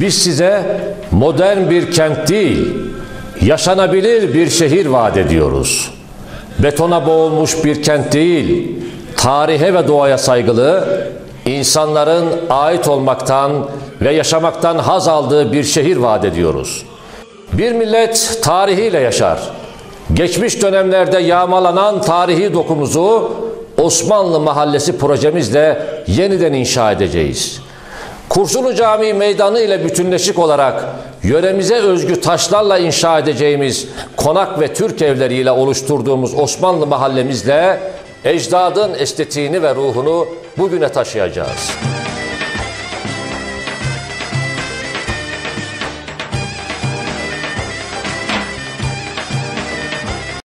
Biz size modern bir kent değil, yaşanabilir bir şehir vaat ediyoruz. Betona boğulmuş bir kent değil, tarihe ve doğaya saygılı, insanların ait olmaktan ve yaşamaktan haz aldığı bir şehir vaat ediyoruz. Bir millet tarihiyle yaşar. Geçmiş dönemlerde yağmalanan tarihi dokumuzu Osmanlı Mahallesi projemizle yeniden inşa edeceğiz. Kursulu Camii meydanı ile bütünleşik olarak yöremize özgü taşlarla inşa edeceğimiz konak ve Türk evleriyle oluşturduğumuz Osmanlı mahallemizle ecdadın estetiğini ve ruhunu bugüne taşıyacağız.